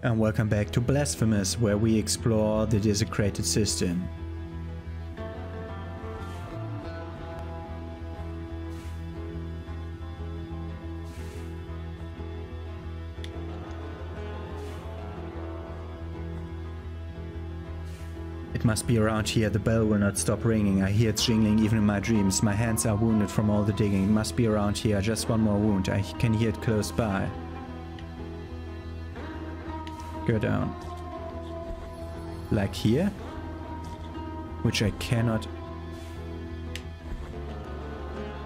And welcome back to Blasphemous, where we explore the Desecrated Cistern. It must be around here. The bell will not stop ringing. I hear it jingling even in my dreams. My hands are wounded from all the digging. It must be around here. Just one more wound. I can hear it close by. Go down. Like here? Which I cannot...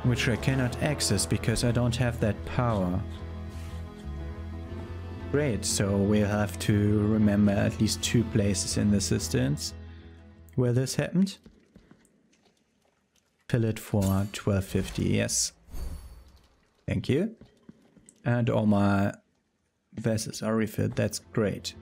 Which I cannot access because I don't have that power. Great, so we'll have to remember at least two places in the cisterns where this happened. Fill it for 1250, yes. Thank you. And all my vessels are refilled, that's great.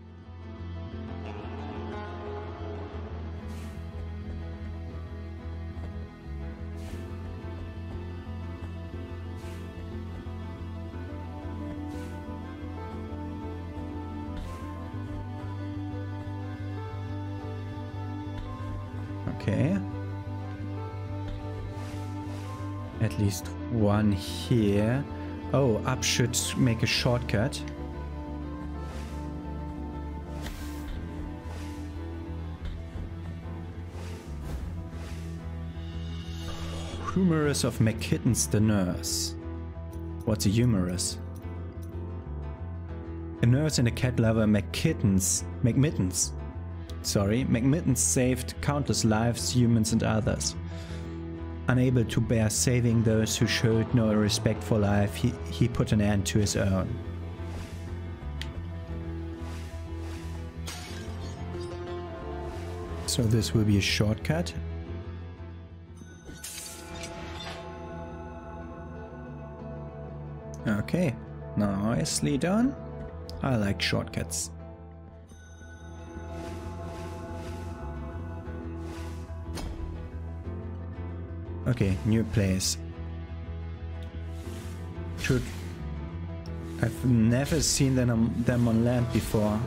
Okay. At least one here. Oh, up should make a shortcut. Humerus of McKitten's the nurse. What's a humerus? A nurse and a cat lover McKittens, McMittens sorry, McMitten saved countless lives, humans and others. Unable to bear saving those who showed no respect for life, he, he put an end to his own. So this will be a shortcut. Okay, nicely done. I like shortcuts. Okay, new place. Should... I've never seen them them on land before.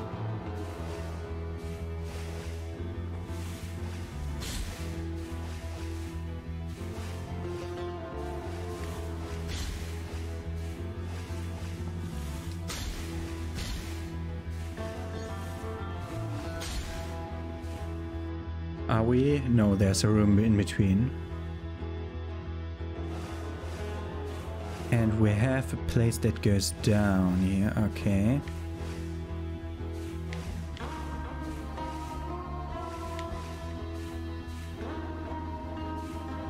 There's a room in between. And we have a place that goes down here, okay.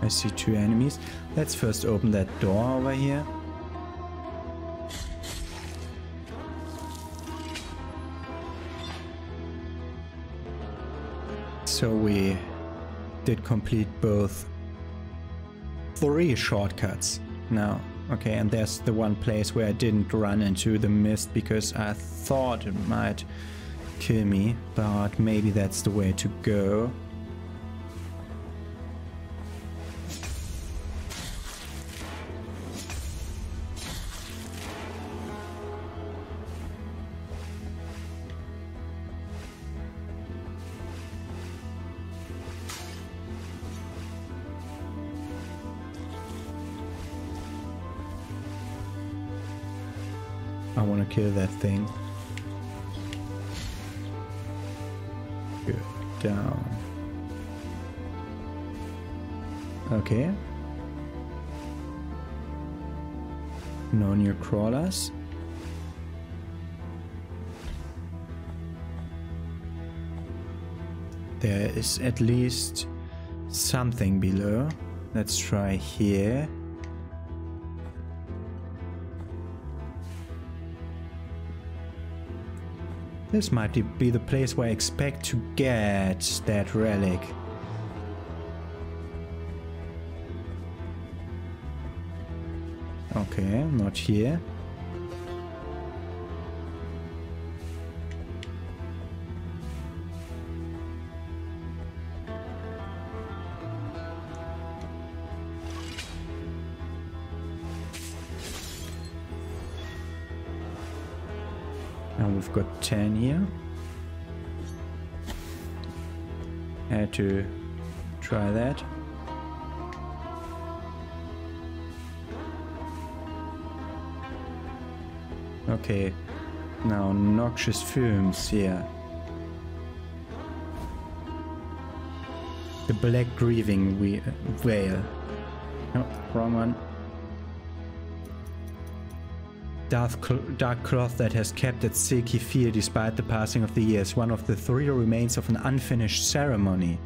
I see two enemies. Let's first open that door over here. Did complete both three shortcuts now. Okay, and there's the one place where I didn't run into the mist because I thought it might kill me, but maybe that's the way to go. To kill that thing. Good. Down. Okay. No new crawlers. There is at least something below. Let's try here. This might be the place where I expect to get that relic. Okay, not here. And we've got 10 here. Had to try that. Okay, now noxious fumes here. The black grieving we uh, veil. No, wrong one. Dark, dark cloth that has kept its silky feel despite the passing of the years, one of the three remains of an unfinished ceremony.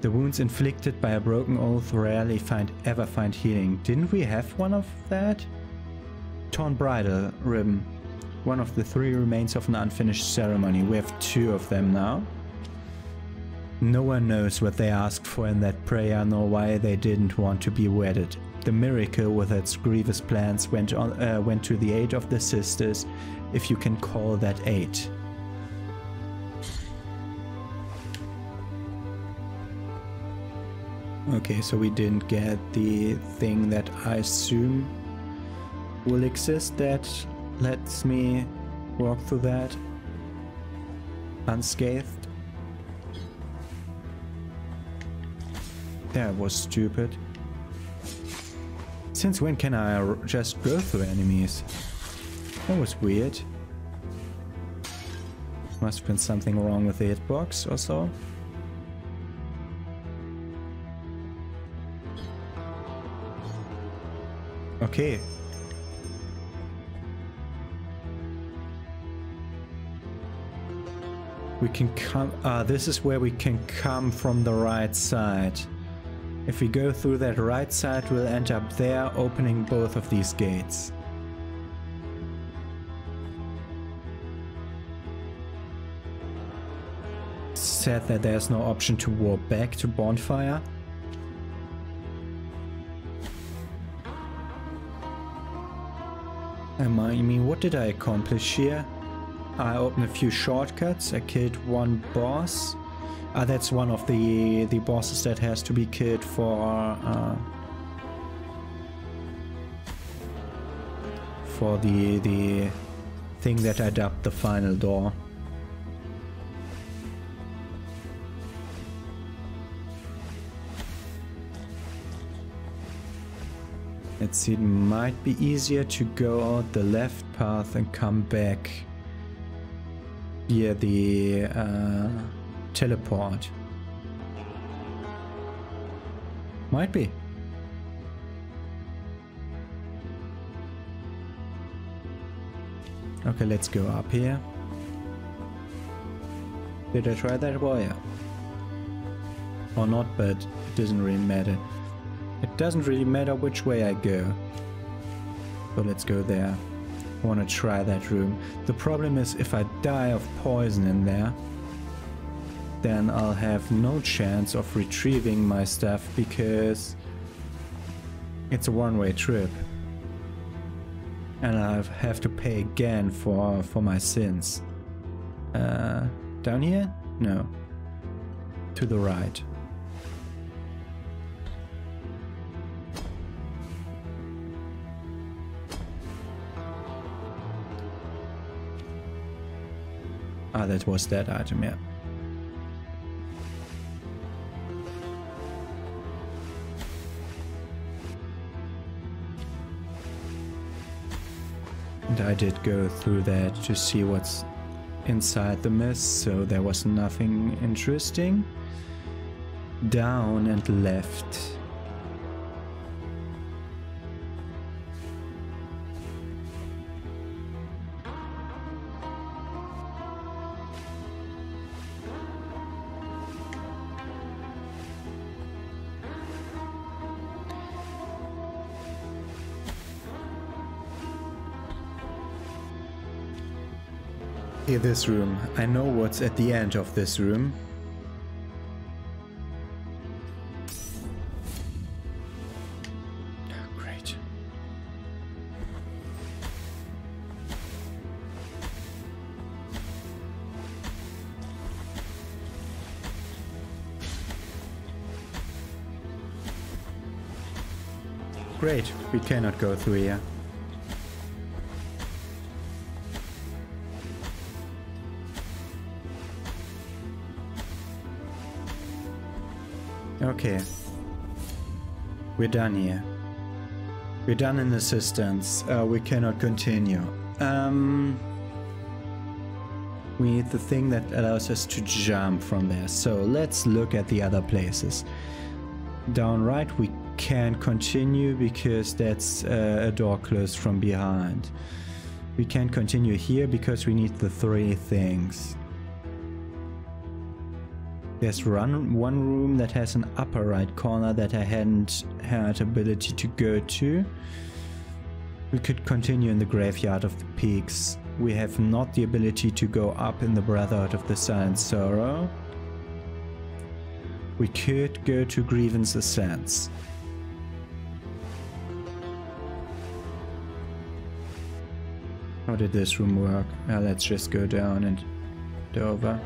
The wounds inflicted by a broken oath rarely find ever find healing. Didn't we have one of that? Torn bridal ribbon. One of the three remains of an unfinished ceremony. We have two of them now. No one knows what they asked for in that prayer nor why they didn't want to be wedded. The miracle with its grievous plans went, on, uh, went to the aid of the sisters, if you can call that aid. Okay, so we didn't get the thing that I assume will exist that lets me walk through that unscathed. That was stupid. Since when can I just go through enemies? That was weird. Must have been something wrong with the hitbox or so. Okay. We can come... Ah, this is where we can come from the right side. If we go through that right side, we'll end up there, opening both of these gates. Said that there's no option to warp back to Bonfire. Um, I mean, what did I accomplish here? I opened a few shortcuts, I killed one boss. Ah, that's one of the the bosses that has to be killed for uh, for the the thing that I dubbed the final door. Let's see, it might be easier to go out the left path and come back via the uh, teleport. Might be. Okay, let's go up here. Did I try that? Yeah. Or not, but it doesn't really matter. It doesn't really matter which way I go. So let's go there. I want to try that room. The problem is if I die of poison in there, then I'll have no chance of retrieving my stuff because it's a one-way trip. And I have to pay again for, for my sins. Uh, down here? No. To the right. Ah, that was that item, yeah. And I did go through that to see what's inside the mist, so there was nothing interesting. Down and left. Okay, this room. I know what's at the end of this room. Great. Great, we cannot go through here. Okay. We're done here. We're done in assistance. Uh, we cannot continue. Um, we need the thing that allows us to jump from there. So let's look at the other places. Down right, we can continue because that's uh, a door closed from behind. We can continue here because we need the three things. There's one, one room that has an upper right corner that I hadn't had ability to go to. We could continue in the Graveyard of the Peaks. We have not the ability to go up in the Brotherhood of the Silent Sorrow. We could go to Grievance Ascends. How did this room work? Uh, let's just go down and over.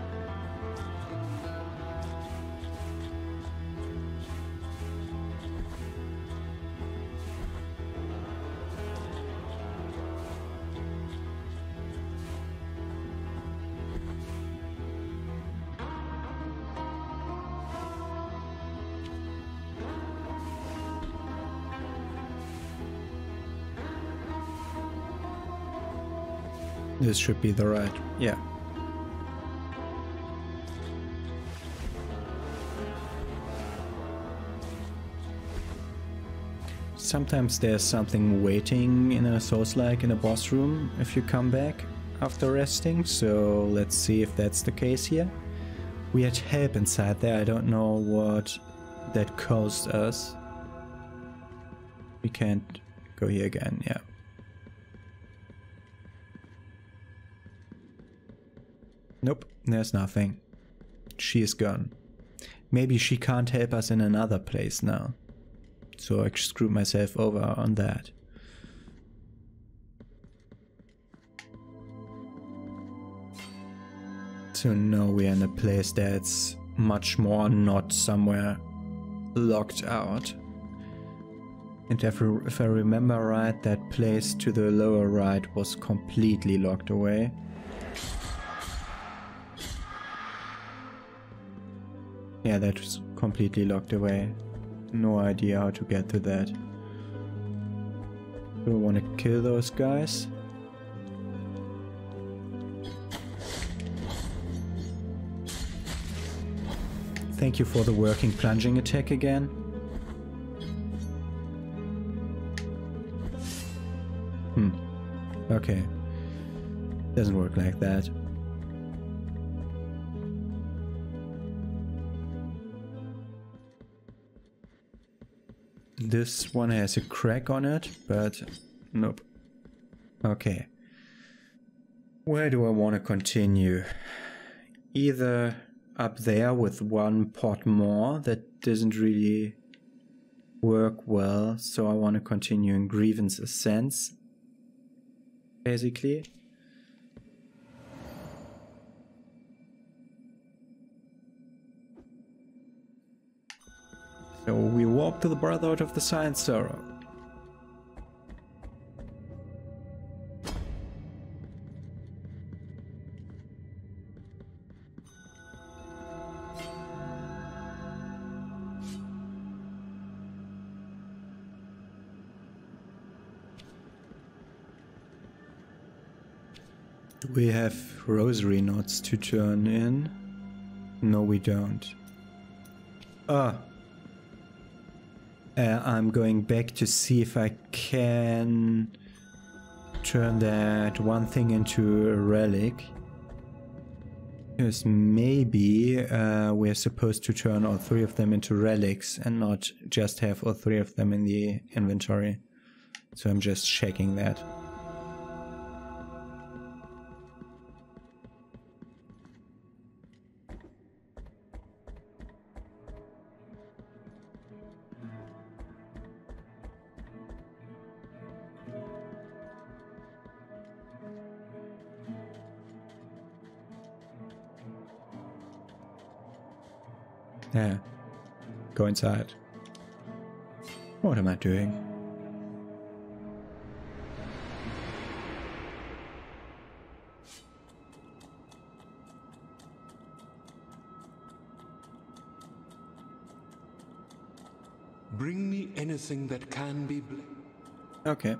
This should be the right, yeah. Sometimes there's something waiting in a Souls-like in a boss room if you come back after resting, so let's see if that's the case here. We had help inside there, I don't know what that caused us. We can't go here again, yeah. Nope, there's nothing. She is gone. Maybe she can't help us in another place now. So I screwed myself over on that. So now we're in a place that's much more not somewhere locked out. And if, if I remember right, that place to the lower right was completely locked away. Yeah, that was completely locked away. No idea how to get to that. Do I want to kill those guys? Thank you for the working plunging attack again. Hmm. Okay. Doesn't work like that. This one has a crack on it, but nope. Okay. Where do I want to continue? Either up there with one pot more that doesn't really work well, so I want to continue in Grievance Ascends, basically. So we walk to the Brotherhood of the Silent Sorrow. We have rosary knots to turn in. No, we don't. Ah, uh, I'm going back to see if I can turn that one thing into a relic. Because maybe uh, we're supposed to turn all three of them into relics and not just have all three of them in the inventory. So I'm just checking that. Inside. What am I doing? Bring me anything that can be. okay.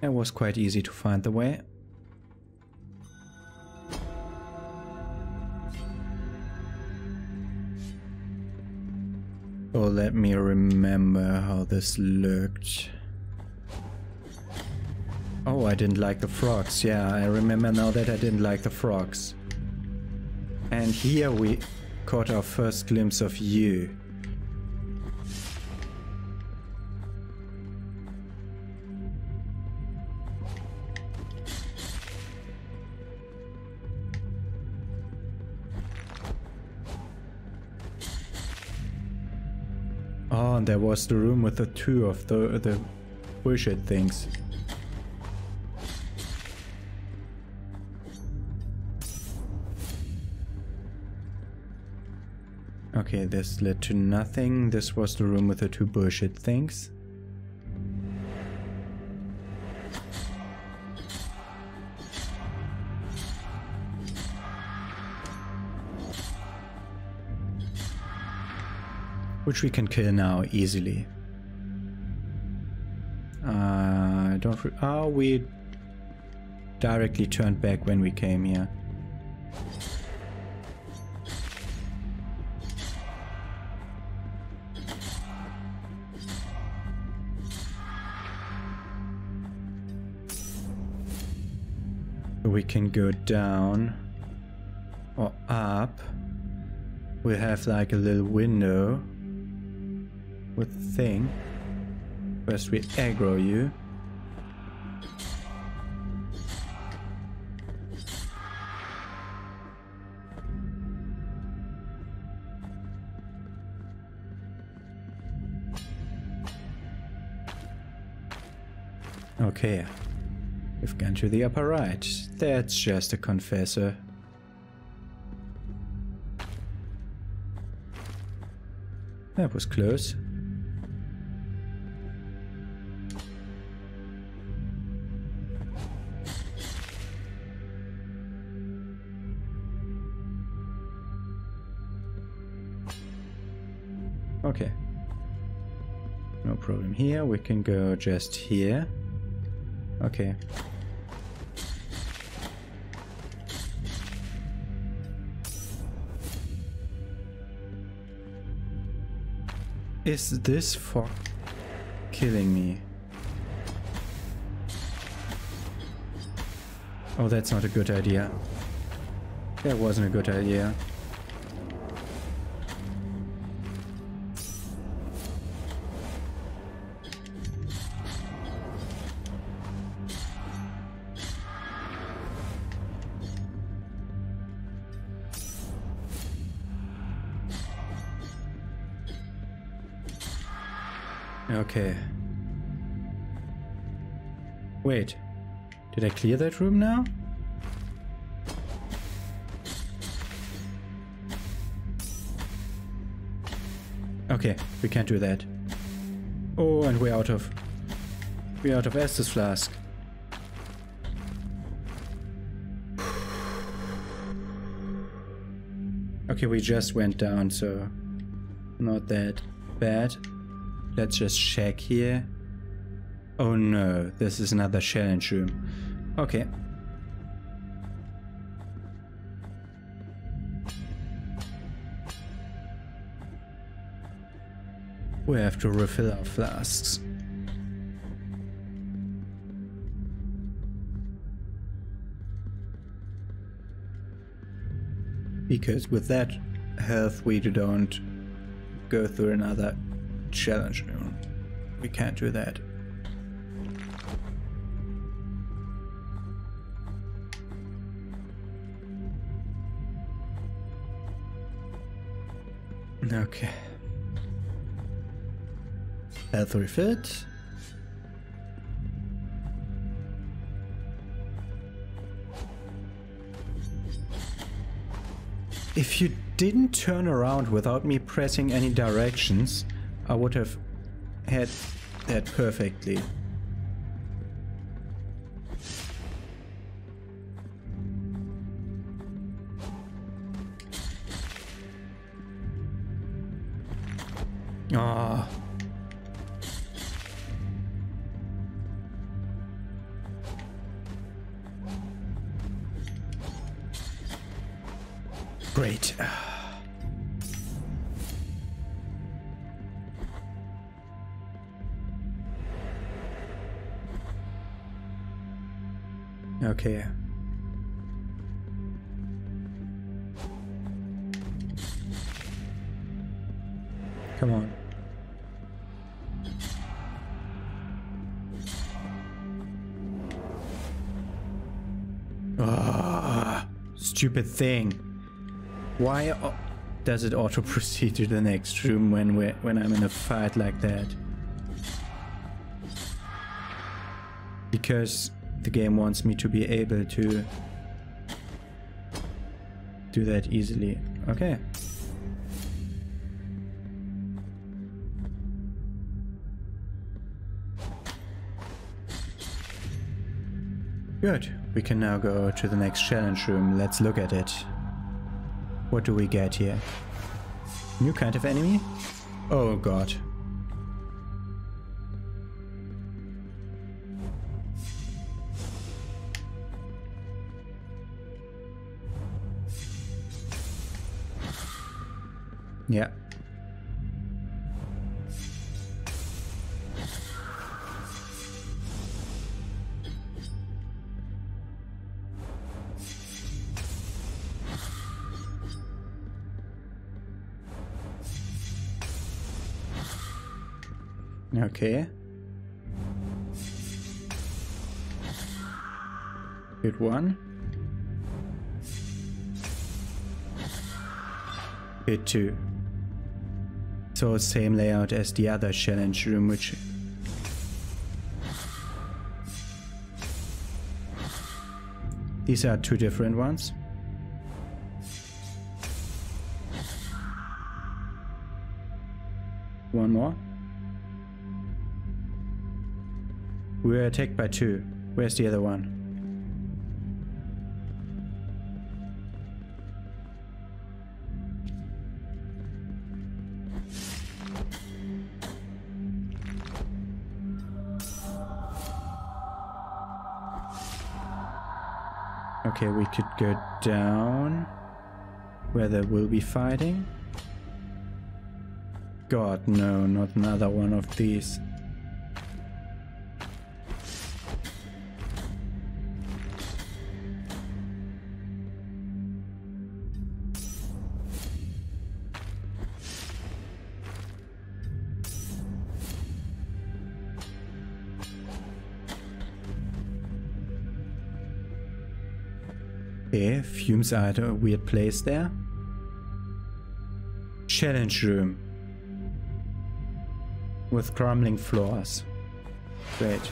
It was quite easy to find the way. Oh, let me remember how this looked. Oh, I didn't like the frogs. Yeah, I remember now that I didn't like the frogs. And here we caught our first glimpse of you. There was the room with the two of the the bullshit things. Okay, this led to nothing. This was the room with the two bullshit things. Which we can kill now easily. Uh, I don't. oh, we directly turned back when we came here. We can go down or up. We have like a little window with the thing. First we aggro you. Okay, we've gone to the upper right. That's just a confessor. That was close. Okay. No problem here. We can go just here. Okay. Is this for killing me? Oh, that's not a good idea. That wasn't a good idea. Okay. Wait. Did I clear that room now? Okay, we can't do that. Oh, and we're out of... We're out of Estus Flask. Okay, we just went down, so... Not that bad. Let's just check here. Oh no, this is another challenge room. Okay. We have to refill our flasks. Because with that health, we don't go through another challenge. We can't do that. Okay. Health refit. If you didn't turn around without me pressing any directions, I would have had that perfectly. Ah. Great. Okay. Come on. Ah, stupid thing. Why does it auto proceed to the next room when we when I'm in a fight like that? Because the game wants me to be able to do that easily. Okay. Good. We can now go to the next challenge room. Let's look at it. What do we get here? New kind of enemy? Oh god. Yeah. Okay. Good one. Good two. So same layout as the other challenge room, which... These are two different ones. One more. We were attacked by two. Where's the other one? Okay, we could go down where there will be fighting. God, no, not another one of these. Okay, fumes are at a weird place there. Challenge room. With crumbling floors. Great.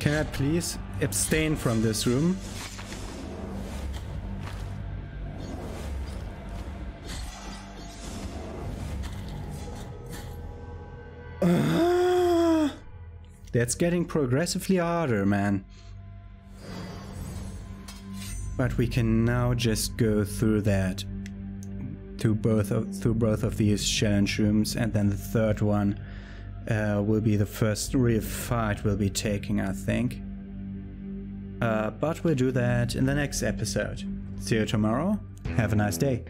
Can I please abstain from this room? That's getting progressively harder, man. But we can now just go through that to both of through both of these challenge rooms, and then the third one uh, will be the first real fight we'll be taking, I think. Uh, but we'll do that in the next episode. See you tomorrow. Have a nice day.